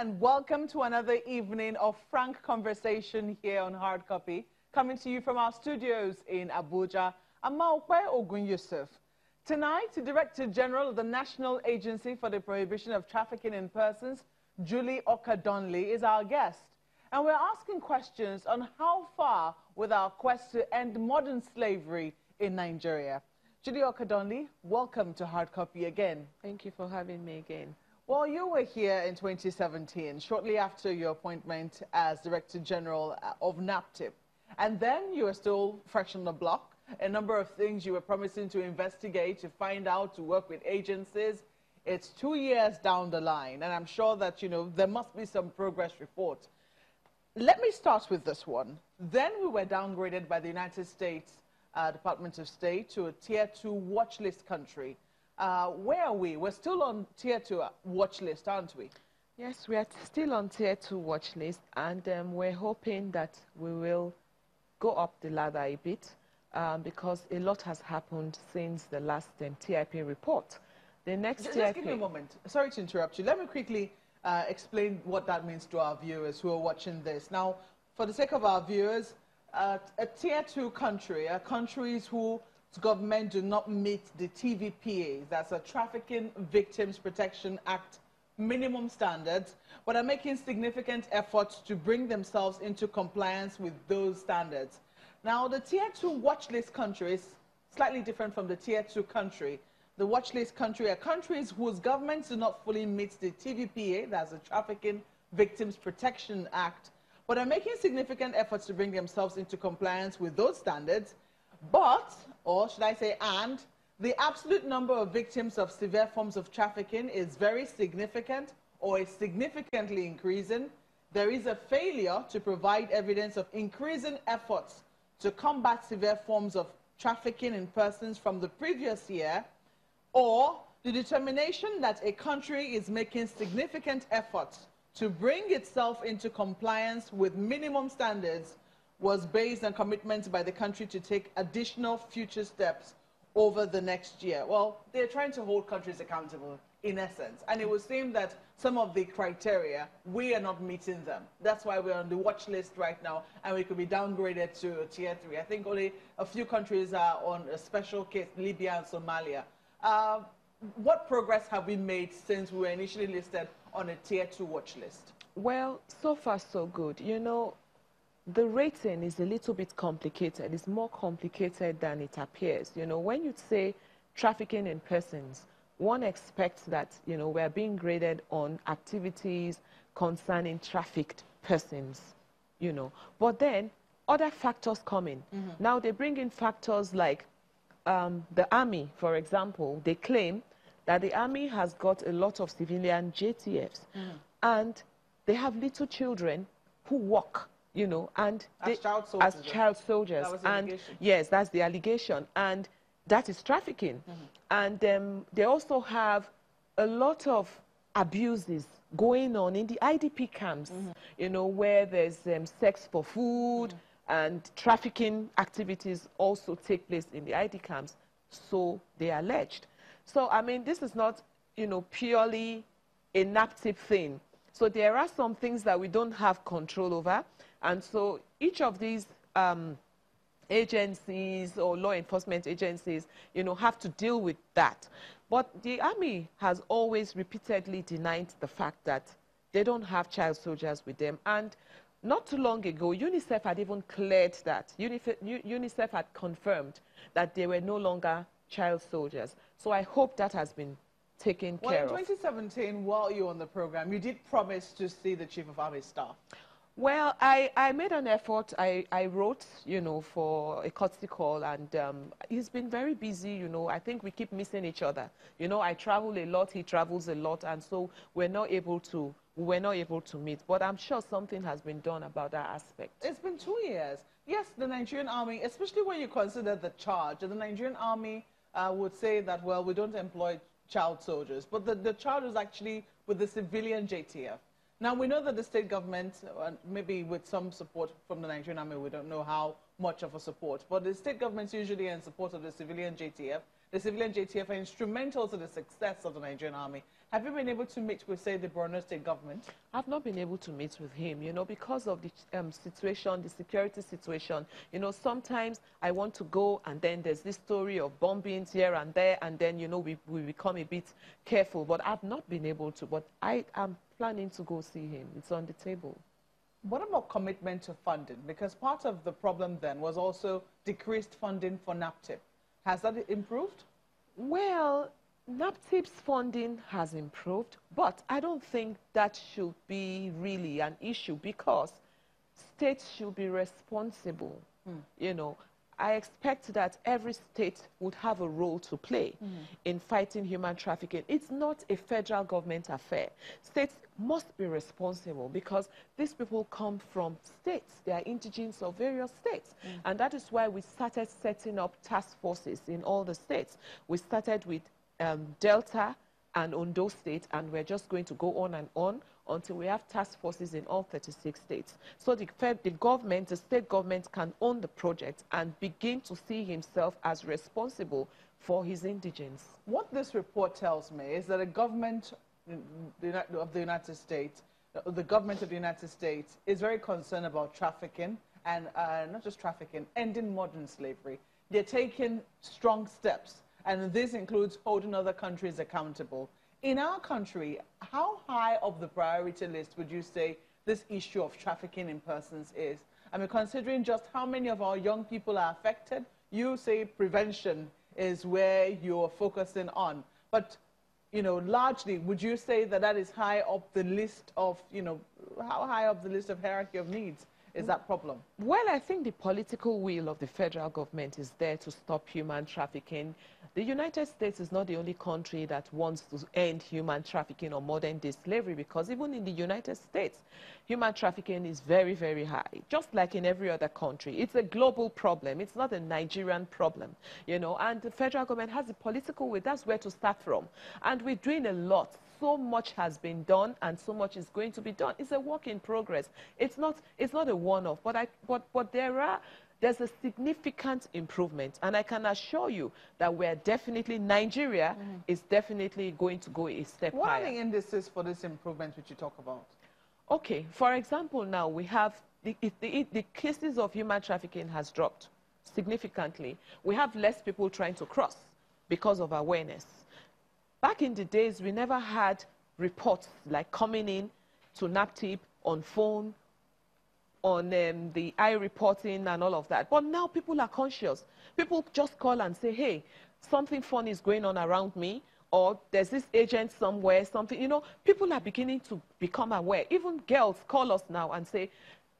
and welcome to another evening of frank conversation here on Hard Copy, coming to you from our studios in Abuja. I'm Ogun Yusuf. Tonight, the Director General of the National Agency for the Prohibition of Trafficking in Persons, Julie Okah-Donli, is our guest. And we're asking questions on how far with our quest to end modern slavery in Nigeria. Julie Okah-Donli, welcome to Hard Copy again. Thank you for having me again. Well, you were here in 2017, shortly after your appointment as Director General of NAPTIP. And then you were still fresh on the block. A number of things you were promising to investigate, to find out, to work with agencies. It's two years down the line, and I'm sure that, you know, there must be some progress report. Let me start with this one. Then we were downgraded by the United States uh, Department of State to a Tier 2 watch list country. Uh, where are we? We're still on tier two watch list, aren't we? Yes, we are still on tier two watch list, and um, we're hoping that we will go up the ladder a bit um, because a lot has happened since the last um, TIP report. The next just, TIP... Just give me a moment. Sorry to interrupt you. Let me quickly uh, explain what that means to our viewers who are watching this. Now, for the sake of our viewers, uh, a tier two country are countries who government do not meet the TVPA, that's a Trafficking Victims Protection Act minimum standards, but are making significant efforts to bring themselves into compliance with those standards. Now, the Tier 2 watch list countries, slightly different from the Tier 2 country. The watch list country are countries whose governments do not fully meet the TVPA, that's the Trafficking Victims Protection Act, but are making significant efforts to bring themselves into compliance with those standards but, or should I say and, the absolute number of victims of severe forms of trafficking is very significant or is significantly increasing. There is a failure to provide evidence of increasing efforts to combat severe forms of trafficking in persons from the previous year, or the determination that a country is making significant efforts to bring itself into compliance with minimum standards was based on commitments by the country to take additional future steps over the next year. Well, they're trying to hold countries accountable in essence. And it would seem that some of the criteria, we are not meeting them. That's why we're on the watch list right now, and we could be downgraded to tier three. I think only a few countries are on a special case, Libya and Somalia. Uh, what progress have we made since we were initially listed on a tier two watch list? Well, so far so good. You know, the rating is a little bit complicated. It's more complicated than it appears. You know, when you say trafficking in persons, one expects that, you know, we're being graded on activities concerning trafficked persons, you know. But then other factors come in. Mm -hmm. Now they bring in factors like um, the army, for example. They claim that the army has got a lot of civilian JTFs mm -hmm. and they have little children who work you know, and as they, child soldiers. As child soldiers. and yes, that's the allegation, and that is trafficking. Mm -hmm. And um, they also have a lot of abuses going on in the IDP camps, mm -hmm. you know, where there's um, sex for food mm -hmm. and trafficking activities also take place in the ID camps. So they are alleged. So, I mean, this is not, you know, purely a NAPTIP thing. So there are some things that we don't have control over. And so each of these um, agencies or law enforcement agencies, you know, have to deal with that. But the army has always repeatedly denied the fact that they don't have child soldiers with them. And not too long ago, UNICEF had even cleared that. UNICEF had confirmed that they were no longer child soldiers. So I hope that has been taken well, care of. Well, in 2017, while you were on the program, you did promise to see the Chief of Army Staff. Well, I, I made an effort. I, I wrote, you know, for a courtesy call, and um, he's been very busy, you know. I think we keep missing each other. You know, I travel a lot, he travels a lot, and so we're not able to, we're not able to meet. But I'm sure something has been done about that aspect. It's been two years. Yes, the Nigerian army, especially when you consider the charge, the Nigerian army uh, would say that, well, we don't employ child soldiers, but the, the charge is actually with the civilian JTF. Now, we know that the state government, uh, maybe with some support from the Nigerian army, we don't know how much of a support, but the state government's usually in support of the civilian JTF. the civilian JTF are instrumental to the success of the Nigerian army. Have you been able to meet with, say, the Borno state government? I've not been able to meet with him, you know, because of the um, situation, the security situation. You know, sometimes I want to go and then there's this story of bombings here and there, and then, you know, we, we become a bit careful. But I've not been able to, but I am planning to go see him. It's on the table. What about commitment to funding? Because part of the problem then was also decreased funding for NAPTIP. Has that improved? Well, NAPTIP's funding has improved, but I don't think that should be really an issue because states should be responsible. Mm. You know, I expect that every state would have a role to play mm. in fighting human trafficking. It's not a federal government affair. States must be responsible because these people come from states. They are indigenous of various states. Mm. And that is why we started setting up task forces in all the states. We started with um, Delta and Ondo State, and we're just going to go on and on until we have task forces in all 36 states. So the, the government, the state government can own the project and begin to see himself as responsible for his indigents. What this report tells me is that a government of the United States, the government of the United States is very concerned about trafficking and uh, not just trafficking, ending modern slavery. They're taking strong steps, and this includes holding other countries accountable. In our country, how high of the priority list would you say this issue of trafficking in persons is? I mean, considering just how many of our young people are affected, you say prevention is where you're focusing on. But you know, largely, would you say that that is high up the list of, you know, how high up the list of hierarchy of needs is that problem? Well, I think the political will of the federal government is there to stop human trafficking. The United States is not the only country that wants to end human trafficking or modern day slavery because even in the United States, human trafficking is very, very high, just like in every other country. It's a global problem. It's not a Nigerian problem, you know, and the federal government has the political will. That's where to start from. And we're doing a lot so much has been done and so much is going to be done. It's a work in progress. It's not, it's not a one-off, but, I, but, but there are, there's a significant improvement. And I can assure you that we're definitely, Nigeria mm -hmm. is definitely going to go a step what higher. What are the indices for this improvement which you talk about? Okay, for example, now we have the, the, the cases of human trafficking has dropped significantly. We have less people trying to cross because of awareness. Back in the days, we never had reports like coming in to NAPTIP on phone, on um, the eye reporting and all of that. But now people are conscious. People just call and say, hey, something funny is going on around me, or there's this agent somewhere, something, you know, people are beginning to become aware. Even girls call us now and say,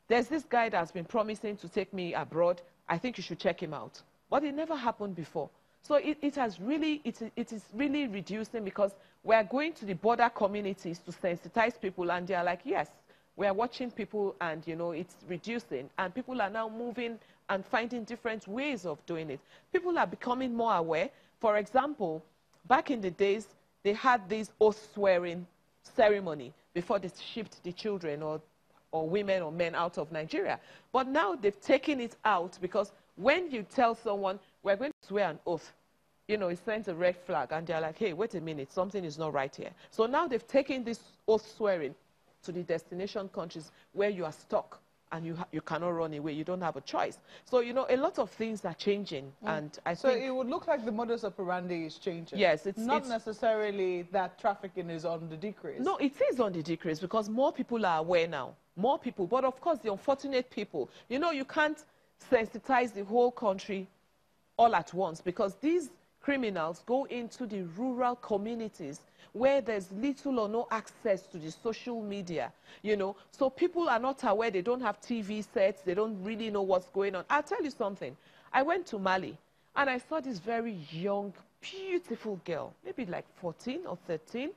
there's this guy that's been promising to take me abroad. I think you should check him out. But it never happened before. So it, it has really, it, it is really reducing because we're going to the border communities to sensitize people and they're like, yes, we're watching people and, you know, it's reducing. And people are now moving and finding different ways of doing it. People are becoming more aware. For example, back in the days, they had this oath swearing ceremony before they shipped the children or, or women or men out of Nigeria. But now they've taken it out because when you tell someone, we're going to swear an oath, you know, it sends a red flag, and they're like, hey, wait a minute, something is not right here. So now they've taken this oath swearing to the destination countries where you are stuck and you, you cannot run away. You don't have a choice. So, you know, a lot of things are changing. Mm. And I so it would look like the modus operandi is changing. Yes. It's not it's, necessarily that trafficking is on the decrease. No, it is on the decrease because more people are aware now. More people. But, of course, the unfortunate people, you know, you can't sensitize the whole country all at once because these criminals go into the rural communities where there's little or no access to the social media, you know. So people are not aware, they don't have TV sets, they don't really know what's going on. I'll tell you something. I went to Mali and I saw this very young, beautiful girl, maybe like 14 or 13,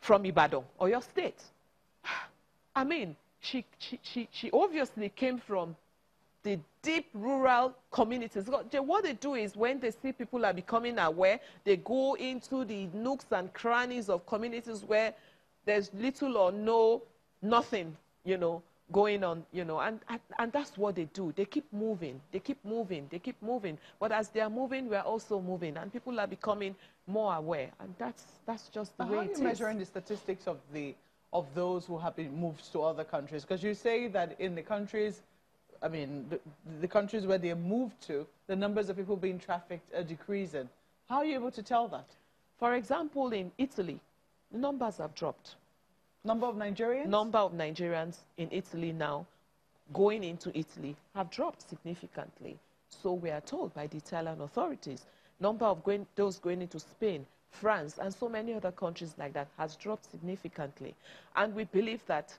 from Ibadan, or your state. I mean, she, she, she, she obviously came from the deep rural communities. What they do is when they see people are becoming aware, they go into the nooks and crannies of communities where there's little or no, nothing, you know, going on, you know, and, and, and that's what they do. They keep moving, they keep moving, they keep moving. But as they are moving, we are also moving, and people are becoming more aware, and that's, that's just the way it is. How are you measuring the statistics of, the, of those who have been moved to other countries? Because you say that in the countries, I mean, the, the countries where they moved to, the numbers of people being trafficked are decreasing. How are you able to tell that? For example, in Italy, the numbers have dropped. Number of Nigerians? Number of Nigerians in Italy now going into Italy have dropped significantly. So we are told by the Italian authorities. Number of going, those going into Spain, France, and so many other countries like that has dropped significantly. And we believe that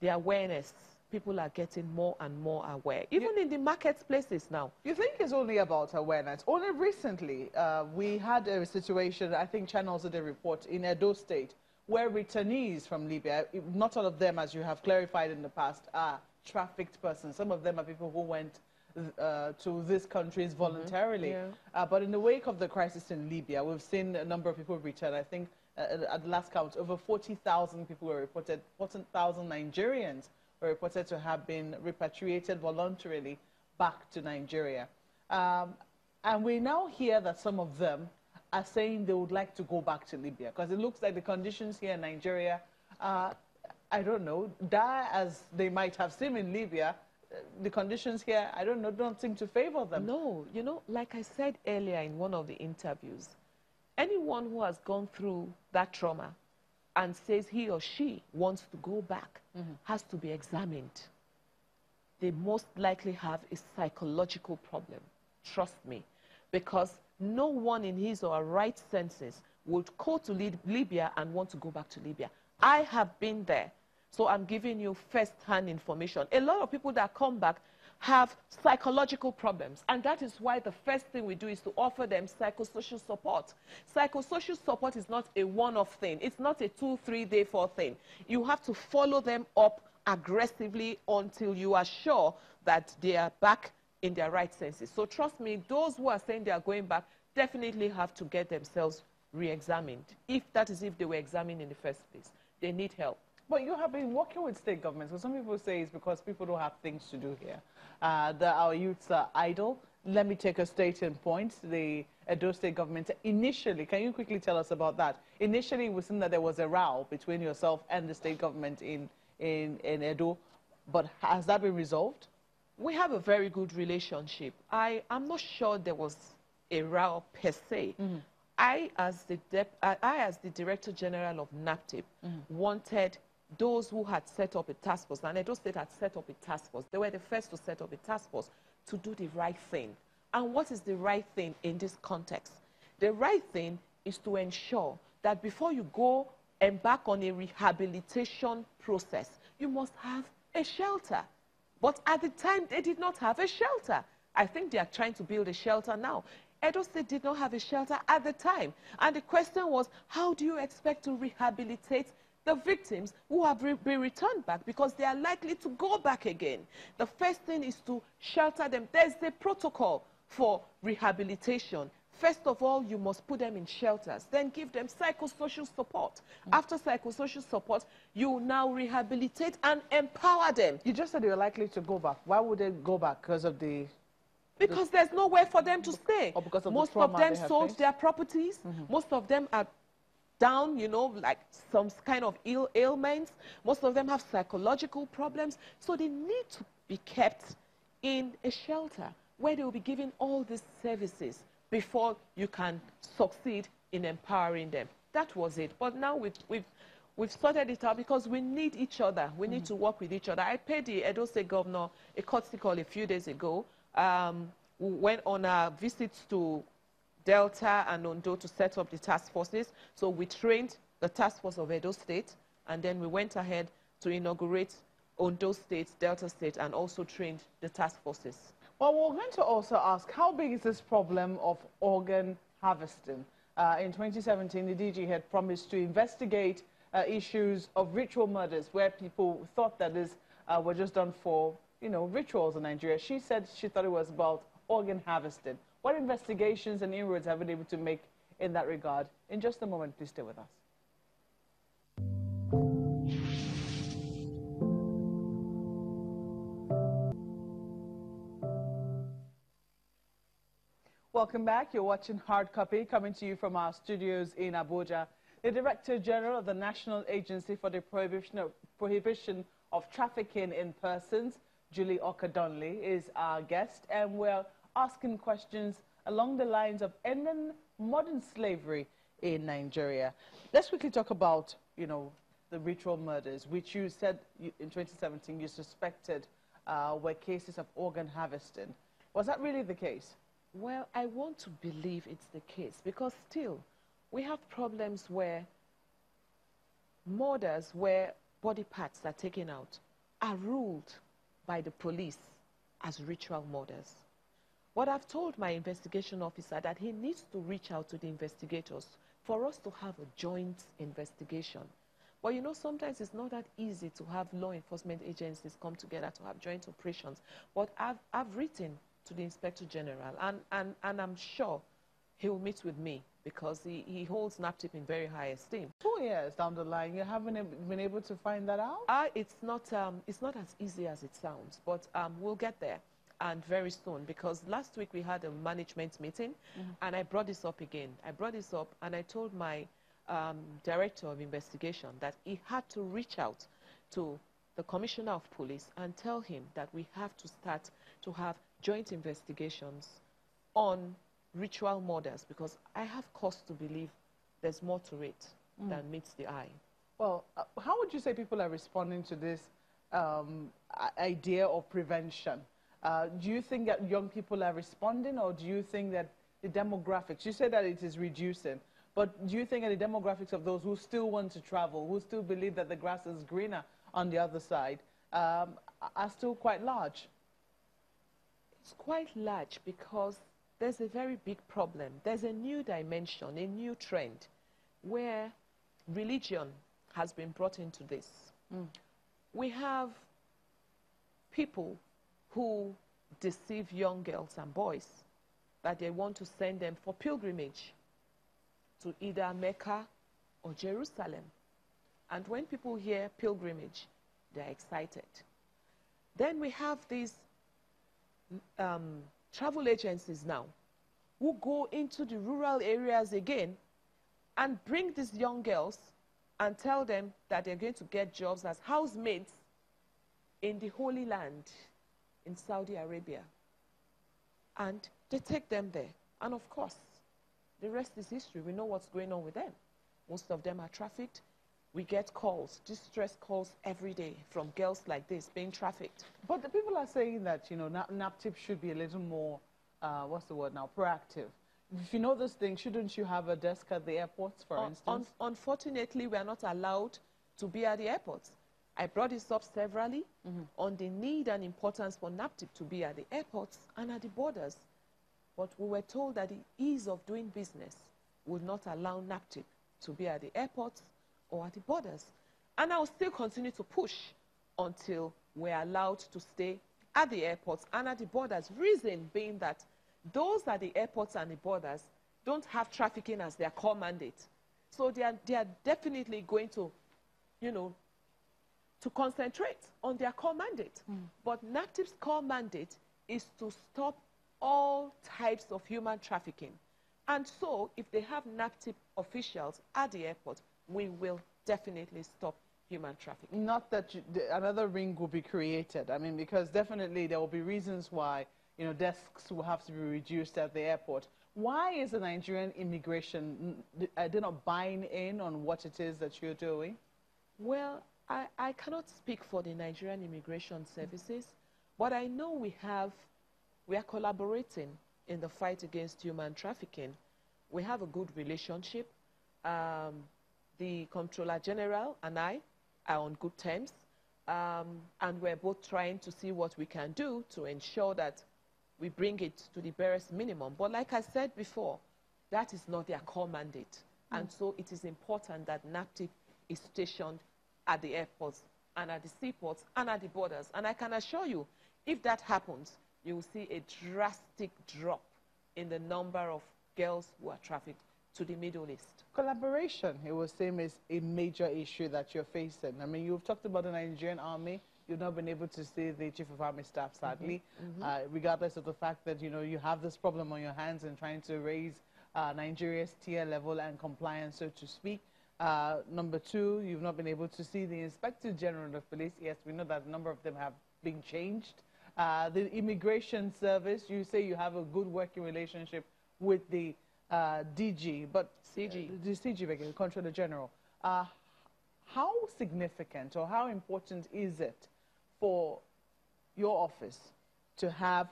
the awareness, people are getting more and more aware, even you, in the marketplaces now. You think it's only about awareness? Only recently, uh, we had a situation, I think channels did a report in Edo State, where returnees from Libya, not all of them, as you have clarified in the past, are trafficked persons. Some of them are people who went uh, to these countries mm-hmm. voluntarily. Mm -hmm. yeah. uh, but in the wake of the crisis in Libya, we've seen a number of people return. I think uh, at the last count, over 40,000 people were reported, 40,000 Nigerians were reported to have been repatriated voluntarily back to Nigeria. Um, and we now hear that some of them are saying they would like to go back to Libya because it looks like the conditions here in Nigeria I don't know, dire as they might have seemed in Libya, the conditions here, I don't know, don't seem to favor them. No, you know, like I said earlier in one of the interviews, anyone who has gone through that trauma and says he or she wants to go back mm -hmm. has to be examined. They most likely have a psychological problem. Trust me. Because no one in his or her right senses would go to Libya and want to go back to Libya. I have been there, so I'm giving you first-hand information. A lot of people that come back have psychological problems, and that is why the first thing we do is to offer them psychosocial support. Psychosocial support is not a one-off thing. It's not a two, three-day, four thing. You have to follow them up aggressively until you are sure that they are back in their right senses. So trust me, those who are saying they are going back definitely have to get themselves re-examined, if that is if they were examined in the first place. They need help. But you have been working with state governments. So some people say it's because people don't have things to do here. Uh, that our youths are idle. Let me take a state in point. The Edo state government initially, can you quickly tell us about that? Initially, it was seen that there was a row between yourself and the state government in, in, in Edo. But has that been resolved? we have a very good relationship. I am not sure there was a row per se. Mm -hmm. I, as the I, as the director general of NAPTIP, mm -hmm. wanted those who had set up a task force, and Edo State had set up a task force. They were the first to set up a task force to do the right thing. And what is the right thing in this context? The right thing is to ensure that before you go embark on a rehabilitation process, you must have a shelter. But at the time, they did not have a shelter. I think they are trying to build a shelter now. Edo State did not have a shelter at the time. And the question was, how do you expect to rehabilitate the victims who have re been returned back because they are likely to go back again. The first thing is to shelter them. There's a protocol for rehabilitation. First of all, you must put them in shelters, then give them psychosocial support. Mm. After psychosocial support, you now rehabilitate and empower them. You just said they were likely to go back. Why would they go back? Because of the... Because the, there's nowhere for them to stay. Of Most the of them sold faced? their properties. Mm -hmm. Most of them are down, you know, like some kind of ill ailments. Most of them have psychological problems. So they need to be kept in a shelter where they will be given all these services before you can succeed in empowering them. That was it. But now we've, we've, we've sorted it out because we need each other. We need mm to work with each other. I paid the Edo State governor a courtesy call a few days ago. Um, we went on a visit to Delta and Ondo to set up the task forces. So we trained the task force of Edo State, and then we went ahead to inaugurate Ondo State, Delta State, and also trained the task forces. Well, we're going to also ask, how big is this problem of organ harvesting? Uh, in 2017, the DG had promised to investigate uh, issues of ritual murders where people thought that this uh, were just done for, you know, rituals in Nigeria. She said she thought it was about organ harvesting. What investigations and inroads have been able to make in that regard? In just a moment, please stay with us. Welcome back. You're watching Hard Copy coming to you from our studios in Abuja. The Director General of the National Agency for the Prohibition of, Prohibition of Trafficking in Persons, Julie Okah-Donli, is our guest, and we're asking questions along the lines of ending modern slavery in Nigeria. Let's quickly talk about, you know, the ritual murders, which you said in 2017 you suspected uh, were cases of organ harvesting. Was that really the case? Well, I want to believe it's the case because still we have problems where murders where body parts are taken out are ruled by the police as ritual murders. But I've told my investigation officer that he needs to reach out to the investigators for us to have a joint investigation. But you know, sometimes it's not that easy to have law enforcement agencies come together to have joint operations. But I've, I've written to the Inspector General, and, and, and I'm sure he will meet with me because he, he holds NAPTIP in very high esteem. Two years down the line, you haven't been able to find that out? Uh, it's, not, um, it's not as easy as it sounds, but um, we'll get there and very soon because last week we had a management meeting mm -hmm. and I brought this up again. I brought this up and I told my um, director of investigation that he had to reach out to the commissioner of police and tell him that we have to start to have joint investigations on ritual murders because I have cause to believe there's more to it mm. than meets the eye. Well, uh, how would you say people are responding to this um, idea of prevention? Uh, do you think that young people are responding or do you think that the demographics, you said that it is reducing, but do you think that the demographics of those who still want to travel, who still believe that the grass is greener on the other side, um, are still quite large? It's quite large because there's a very big problem. There's a new dimension, a new trend where religion has been brought into this. Mm. We have people who deceive young girls and boys that they want to send them for pilgrimage to either Mecca or Jerusalem. And when people hear pilgrimage, they're excited. Then we have these um, travel agencies now who go into the rural areas again and bring these young girls and tell them that they're going to get jobs as housemaids in the Holy Land in Saudi Arabia. And they take them there. And of course, the rest is history. We know what's going on with them. Most of them are trafficked. We get calls, distress calls every day from girls like this being trafficked. But the people are saying that, you know, NAPTIP should be a little more, uh, what's the word now, proactive. If you know this thing, shouldn't you have a desk at the airports, for instance? Un unfortunately, we are not allowed to be at the airports. I brought this up severally mm -hmm. on the need and importance for NAPTIP to be at the airports and at the borders. But we were told that the ease of doing business would not allow NAPTIP to be at the airports or at the borders. And I will still continue to push until we're allowed to stay at the airports and at the borders. Reason being that those at the airports and the borders don't have trafficking as their core mandate. So they are, they are definitely going to, you know, to concentrate on their core mandate. Mm. But NAPTIP's core mandate is to stop all types of human trafficking. And so, if they have NAPTIP officials at the airport, we will definitely stop human trafficking. Not that you, another ring will be created. I mean, because definitely there will be reasons why, you know, desks will have to be reduced at the airport. Why is the Nigerian immigration, they're not buying in on what it is that you're doing? Well, I, I cannot speak for the Nigerian immigration services, but I know we have, we are collaborating in the fight against human trafficking. We have a good relationship. Um, the Comptroller General and I are on good terms, um, and we're both trying to see what we can do to ensure that we bring it to the barest minimum. But like I said before, that is not their core mandate. Mm. And so it is important that NAPTIP is stationed at the airports and at the seaports and at the borders. And I can assure you, if that happens, you will see a drastic drop in the number of girls who are trafficked to the Middle East. Collaboration, it was same as a major issue that you're facing. I mean, you've talked about the Nigerian army you've not been able to see the Chief of Army Staff, sadly, mm -hmm. uh, regardless of the fact that, you know, you have this problem on your hands and trying to raise uh, Nigeria's tier level and compliance, so to speak. Uh, number two, you've not been able to see the Inspector General of Police. Yes, we know that a number of them have been changed. Uh, the Immigration Service, you say you have a good working relationship with the uh, DG, but CG, the CG, the Controller General. Uh, how significant or how important is it for your office to have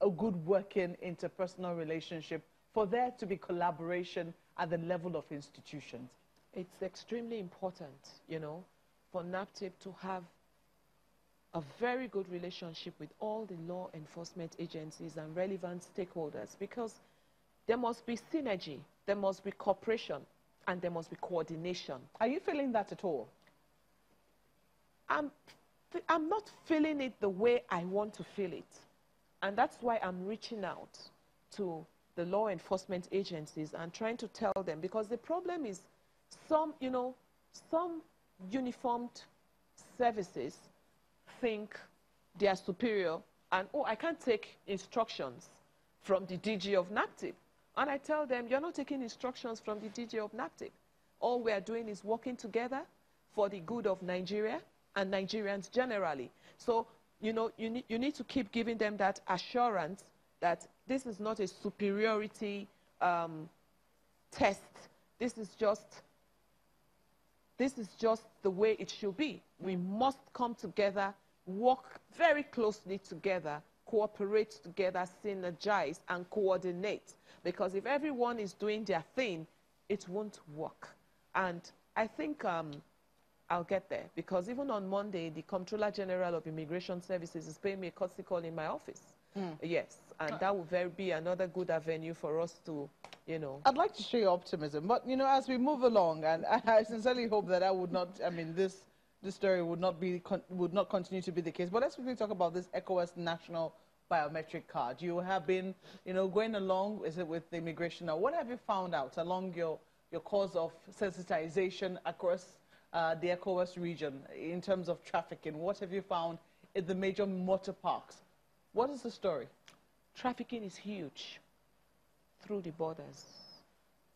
a good working interpersonal relationship, for there to be collaboration at the level of institutions? It's extremely important, you know, for NAPTIP to have a very good relationship with all the law enforcement agencies and relevant stakeholders because there must be synergy, there must be cooperation, and there must be coordination. Are you feeling that at all? I'm, I'm not feeling it the way I want to feel it. And that's why I'm reaching out to the law enforcement agencies and trying to tell them because the problem is some, you know, some uniformed services think they are superior and, oh, I can't take instructions from the DG of NAPTIP. And I tell them, you're not taking instructions from the DG of NAPTIP. All we are doing is working together for the good of Nigeria and Nigerians generally. So, you know, you need, you need to keep giving them that assurance that this is not a superiority um, test. This is just this is just the way it should be. We must come together, work very closely together, cooperate together, synergize, and coordinate. Because if everyone is doing their thing, it won't work. And I think um, I'll get there. Because even on Monday, the Comptroller General of Immigration Services is paying me a courtesy call in my office. Mm. Yes, and that will very be another good avenue for us to you know. I'd like to show you optimism, but you know, as we move along, and I, sincerely hope that I would not. I mean, this this story would not be would not continue to be the case. But let's quickly talk about this ECOWAS national biometric card. You have been, you know, going along. Is it with the immigration now? What have you found out along your your course of sensitization across uh, the ECOWAS region in terms of trafficking? What have you found in the major motor parks? What is the story? Trafficking is huge through the borders.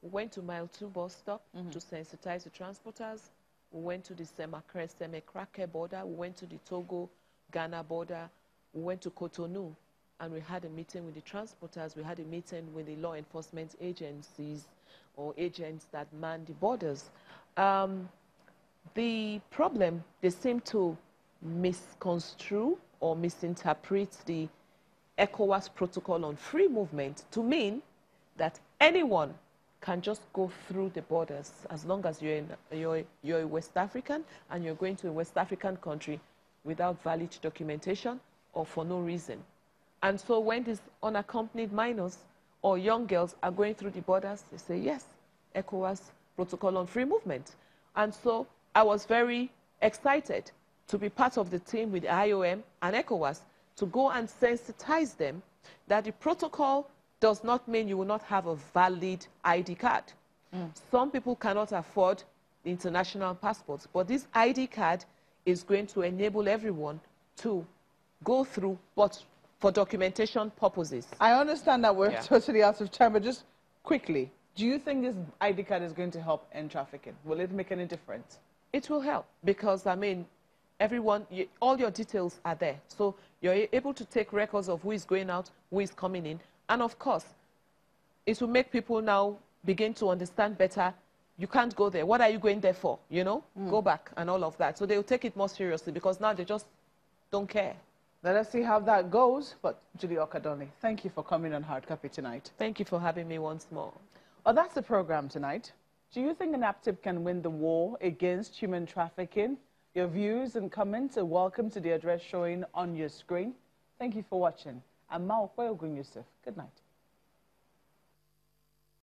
We went to Mile 2 bus stop mm -hmm. to sensitize the transporters. We went to the Semakre, Seme-Krake border. We went to the Togo-Ghana border. We went to Cotonou, and we had a meeting with the transporters. We had a meeting with the law enforcement agencies or agents that man the borders. Um, the problem, they seem to misconstrue or misinterpret the ECOWAS protocol on free movement to mean that anyone can just go through the borders as long as you're, in, you're, you're a West African and you're going to a West African country without valid documentation or for no reason. And so when these unaccompanied minors or young girls are going through the borders, they say, yes, ECOWAS protocol on free movement. And so I was very excited to be part of the team with IOM and ECOWAS to go and sensitize them that the protocol does not mean you will not have a valid ID card. Mm. Some people cannot afford international passports, but this ID card is going to enable everyone to go through, but for documentation purposes. I understand that we're yeah. totally out of time, but just quickly, do you think this ID card is going to help end trafficking? Will it make any difference? It will help because, I mean, everyone, you, all your details are there. So you're able to take records of who is going out, who is coming in, and of course, it will make people now begin to understand better you can't go there. What are you going there for? You know, mm. go back and all of that. So they'll take it more seriously because now they just don't care. Let us see how that goes. But Julie Okah-Donli, thank you for coming on Hard Copy tonight. Thank you for having me once more. Well, that's the program tonight. Do you think NAPTIP can win the war against human trafficking? Your views and comments are welcome to the address showing on your screen. Thank you for watching. I'm Mao Yusuf. Good night.